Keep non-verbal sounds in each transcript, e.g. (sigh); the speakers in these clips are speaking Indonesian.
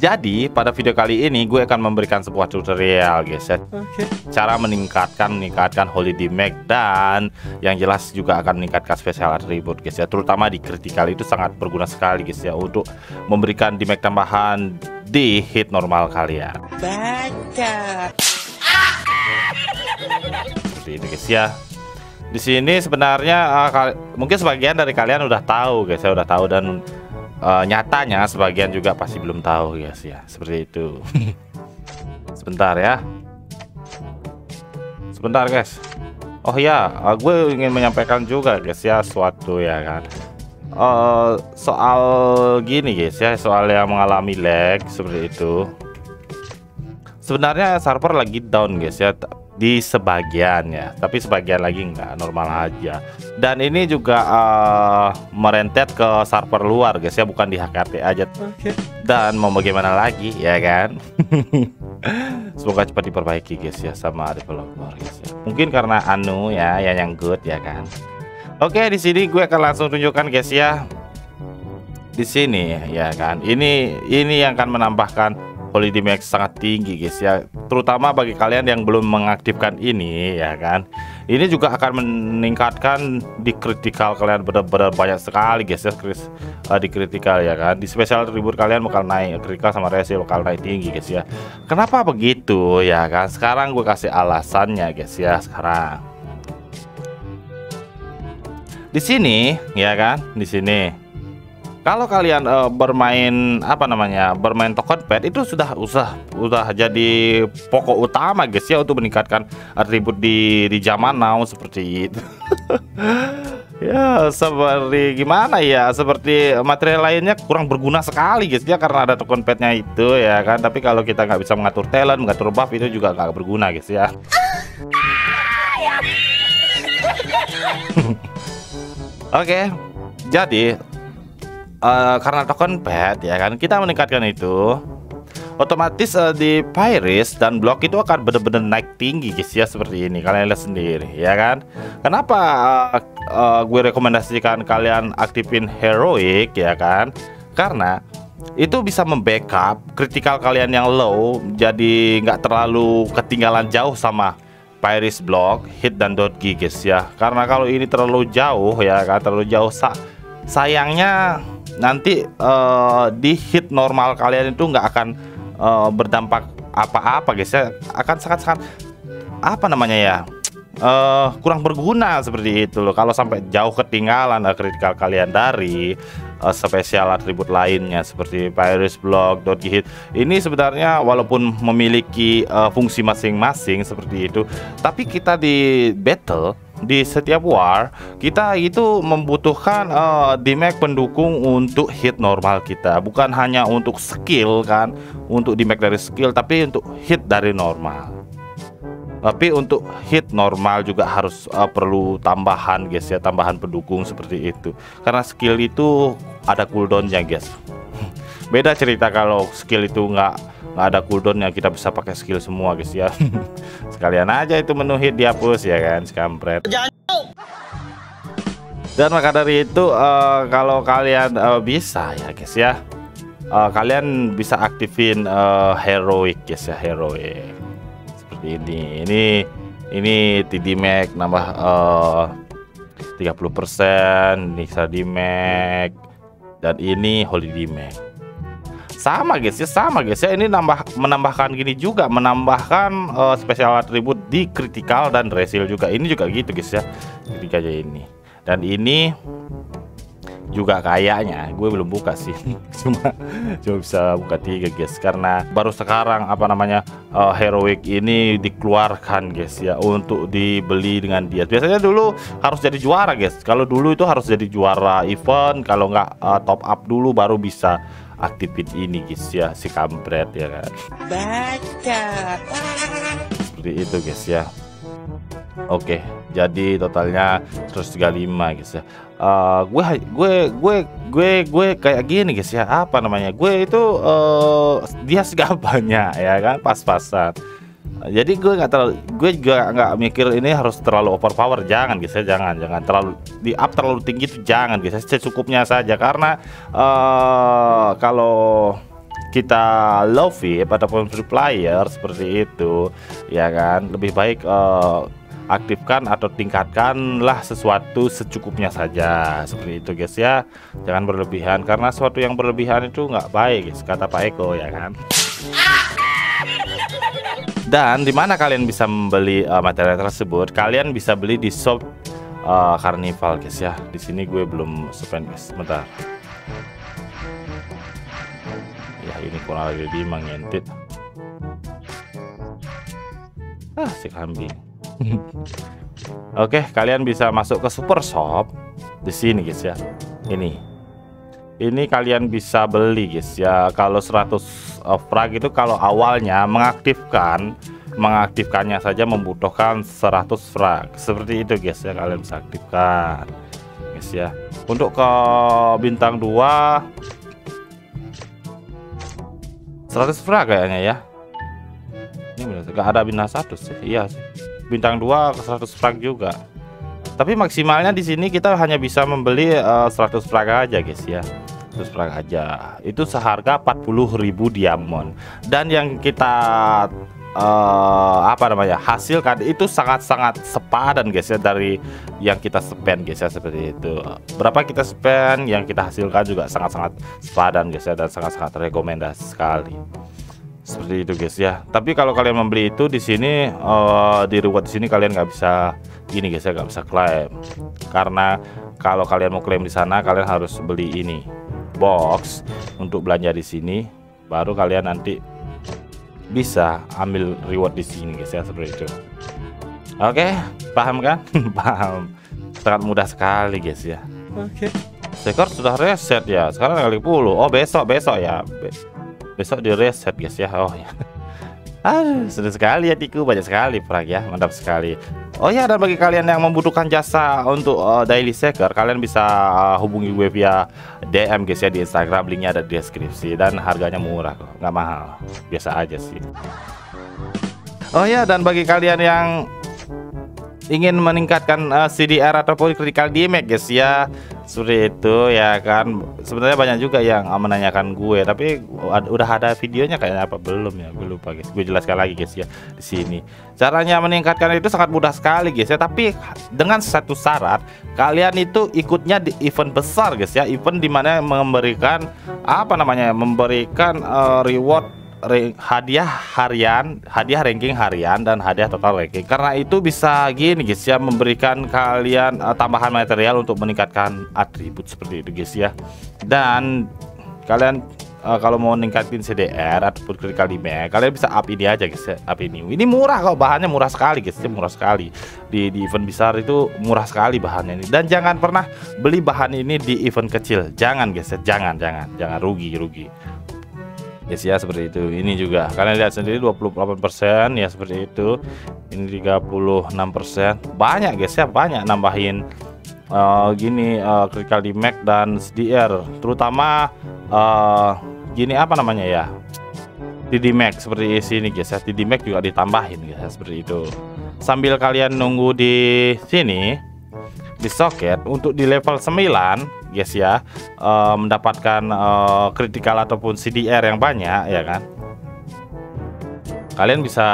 Jadi pada video kali ini gue akan memberikan sebuah tutorial guys ya. Okay. Cara meningkatkan meningkatkan holiday mag dan yang jelas juga akan meningkatkan special attribute guys ya. Terutama di critical itu sangat berguna sekali guys ya Untuk memberikan damage tambahan di hit normal kalian. Baca. Seperti itu guys ya. Di sini sebenarnya uh, mungkin sebagian dari kalian udah tahu guys ya udah tahu dan uh, nyatanya sebagian juga pasti belum tahu guys ya seperti itu. (laughs) Sebentar ya. Sebentar guys. Oh ya uh, gue ingin menyampaikan juga guys ya suatu ya kan. Uh, soal gini guys ya soal yang mengalami lag seperti itu. Sebenarnya server lagi down guys ya di sebagian ya. Tapi sebagian lagi nggak normal aja. Dan ini juga uh, merentet ke server luar guys ya bukan di HKT aja. Okay. dan mau bagaimana lagi ya kan? (laughs) Semoga cepat diperbaiki guys ya sama developer guys ya. Mungkin karena anu ya yang yang good ya kan? Oke di sini gue akan langsung tunjukkan guys ya. Di sini ya kan? Ini ini yang akan menambahkan Holiday Max sangat tinggi guys ya terutama bagi kalian yang belum mengaktifkan ini ya kan? Ini juga akan meningkatkan di critical kalian benar-benar banyak sekali guys ya Chris. Uh, di critical ya kan? Di special tribute kalian bakal naik critical sama resil bakal naik tinggi guys ya. Kenapa begitu ya kan? Sekarang gue kasih alasannya guys ya sekarang. Di sini ya kan? Di sini kalau kalian uh, bermain apa namanya bermain token pet itu sudah usah udah jadi pokok utama guys ya untuk meningkatkan atribut di di zaman now seperti itu. (laughs) Ya seperti gimana ya seperti material lainnya kurang berguna sekali guys ya karena ada token petnya itu ya kan. Tapi kalau kita nggak bisa mengatur talent mengatur buff itu juga nggak berguna guys ya. (laughs) Oke, okay, jadi uh, karena token pet ya kan? Kita meningkatkan itu. Otomatis uh, di Pyrus dan blok itu akan benar-benar naik tinggi guys ya seperti ini. Kalian lihat sendiri ya kan? Kenapa uh, uh, gue rekomendasikan kalian aktifin heroic ya kan? Karena itu bisa membackup kritikal kalian yang low jadi nggak terlalu ketinggalan jauh sama Pyrus block hit dan dot guys ya. Karena kalau ini terlalu jauh ya kan? Terlalu jauh sa sayangnya nanti uh, di hit normal kalian itu nggak akan uh, berdampak apa-apa guys ya. Akan sangat-sangat apa namanya ya uh, kurang berguna seperti itu loh. Kalau sampai jauh ketinggalan uh, kritikal kalian dari uh, spesial atribut lainnya seperti Pyrus Block, Dot Hit. Ini sebenarnya walaupun memiliki uh, fungsi masing-masing seperti itu tapi kita di battle di setiap war kita itu membutuhkan uh, damage pendukung untuk hit normal kita. Bukan hanya untuk skill kan untuk damage dari skill tapi untuk hit dari normal. Tapi untuk hit normal juga harus uh, perlu tambahan guys ya tambahan pendukung seperti itu. Karena skill itu ada cooldownnya guys beda cerita kalau skill itu nggak nggak ada cooldown yang kita bisa pakai skill semua guys ya. (laughs) Sekalian aja itu menu hit dihapus ya kan skampret. Dan maka dari itu uh, kalau kalian uh, bisa ya guys ya. Uh, kalian bisa aktifin uh, heroic guys ya heroic. Seperti ini. Ini ini TD Mac nambah uh, 30% Nisa Mac dan ini Holy Mac sama guys ya sama guys ya. Ini nambah menambahkan gini juga menambahkan uh, special attribute di critical dan resil juga. Ini juga gitu guys ya. Ketika aja ini. Dan ini juga kayaknya. Gue belum buka sih. (laughs) Cuma cuma bisa buka tiga guys. Karena baru sekarang apa namanya uh, heroic ini dikeluarkan guys ya untuk dibeli dengan dia. Biasanya dulu harus jadi juara guys. Kalau dulu itu harus jadi juara event. Kalau nggak uh, top up dulu baru bisa aktifin ini guys ya si kampret ya kan. Baca. Seperti itu guys ya Oke, jadi totalnya 135 guys ya. Uh, gue gue gue gue gue kayak gini guys ya. Apa namanya? Gue itu uh, dia segala banyak (laughs) ya kan? Pas-pasan. Jadi gue nggak terlalu gue juga nggak mikir ini harus terlalu overpower. Jangan guys ya. Jangan jangan. Terlalu di up terlalu tinggi itu jangan guys ya. Secukupnya saja. Karena uh, kalau kita low VIP ataupun player seperti itu ya kan? Lebih baik uh, aktifkan atau tingkatkanlah sesuatu secukupnya saja. Seperti itu guys ya. Jangan berlebihan karena sesuatu yang berlebihan itu nggak baik guys. Kata Pak Eko ya kan? Dan di mana kalian bisa membeli uh, material tersebut? Kalian bisa beli di shop uh, Carnival guys ya. Di sini gue belum spend guys. Sebentar. Ya ini kurang lagi di mengentit ah si kambing (laughs) Oke, kalian bisa masuk ke super shop di sini guys ya. Ini. Ini kalian bisa beli guys ya. Kalau 100 frag itu kalau awalnya mengaktifkan mengaktifkannya saja membutuhkan 100 frag. Seperti itu guys ya kalian bisa aktifkan. Guys ya. Untuk ke bintang 2 100 frag kayaknya ya. Ini benar, gak ada bintang satu sih. Iya sih bintang 2 ke 100 frag juga. Tapi maksimalnya di sini kita hanya bisa membeli uh, 100 frag aja guys ya. 100 frag aja. Itu seharga 40.000 diamond. Dan yang kita uh, apa namanya hasilkan itu sangat-sangat sepadan guys ya dari yang kita spend guys ya seperti itu. Berapa kita spend yang kita hasilkan juga sangat-sangat sepadan guys ya dan sangat-sangat rekomendasi sekali seperti itu guys ya. Tapi kalau kalian membeli itu di sini uh, di reward di sini kalian nggak bisa gini guys ya nggak bisa klaim. Karena kalau kalian mau klaim di sana kalian harus beli ini box untuk belanja di sini. Baru kalian nanti bisa ambil reward di sini guys ya seperti itu. Oke paham kan? (laughs) Paham. Sangat mudah sekali guys ya. Oke. Sekor sudah reset ya. Sekarang kali 10 oh besok besok ya besok di reset guys ya. Oh ya Aduh, sudah sekali ya Tiku banyak sekali frag ya. Mantap sekali. Oh ya dan bagi kalian yang membutuhkan jasa untuk uh, daily seeker kalian bisa uh, hubungi gue via DM guys ya di Instagram. Linknya ada di deskripsi. Dan harganya murah kok. Nggak mahal. Biasa aja sih. Oh ya dan bagi kalian yang ingin meningkatkan uh, CDR ataupun critical damage guys ya. Seperti itu ya kan. Sebenarnya banyak juga yang menanyakan gue tapi udah ada videonya kayaknya apa belum ya? Gue lupa guys. Gue jelaskan lagi guys ya di sini. Caranya meningkatkan itu sangat mudah sekali guys ya. Tapi dengan satu syarat kalian itu ikutnya di event besar guys ya. Event di mana memberikan apa namanya memberikan uh, reward hadiah harian, hadiah ranking harian dan hadiah total ranking. Karena itu bisa gini guys ya memberikan kalian uh, tambahan material untuk meningkatkan atribut seperti itu guys ya. Dan kalian uh, kalau mau ningkatin CDR ataupun critical damage kalian bisa up ini aja guys ya up ini. Ini murah kok bahannya murah sekali guys ya murah sekali. Di, di event besar itu murah sekali bahannya ini. Dan jangan pernah beli bahan ini di event kecil. Jangan guys ya jangan jangan jangan. Rugi rugi yes ya seperti itu. Ini juga. Kalian lihat sendiri 28% ya seperti itu. Ini 36% banyak guys ya banyak nambahin uh, gini uh, critical damage dan SDR terutama uh, gini apa namanya ya di Max seperti sini guys ya. Di Max juga ditambahin guys ya, seperti itu. Sambil kalian nunggu di sini di soket untuk di level 9 guys ya uh, mendapatkan uh, critical ataupun CDR yang banyak ya kan? Kalian bisa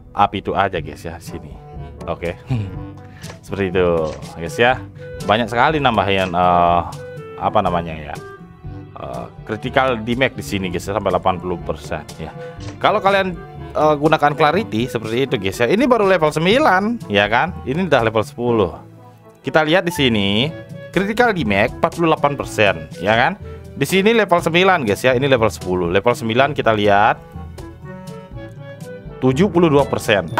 up itu aja guys ya sini. Oke. Okay. (laughs) seperti itu guys ya. Banyak sekali nambahin uh, apa namanya ya uh, critical damage di sini guys ya, sampai 80% ya. Kalau kalian uh, gunakan clarity seperti itu guys ya. Ini baru level 9 ya kan? Ini udah level 10 kita lihat di sini critical damage 48%, ya kan? Di sini level 9, guys ya. Ini level 10. Level 9 kita lihat 72%.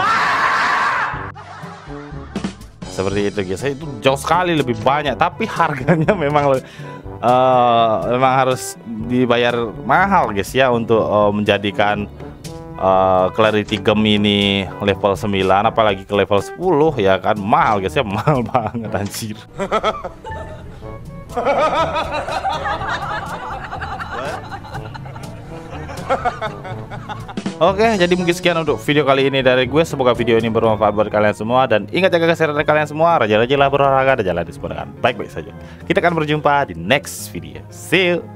Seperti itu, guys. Itu jauh sekali lebih banyak, tapi harganya (laughs) memang uh, memang harus dibayar mahal, guys ya untuk uh, menjadikan uh, Clarity Gem ini level 9 apalagi ke level 10 ya kan mahal guys ya (laughs) mahal banget anjir (laughs) Oke, jadi mungkin sekian untuk video kali ini dari gue. Semoga video ini bermanfaat buat kalian semua dan ingat jaga kesehatan kalian semua. Raja-raja lah berolahraga dan jalan di baik-baik saja. Kita akan berjumpa di next video. See you.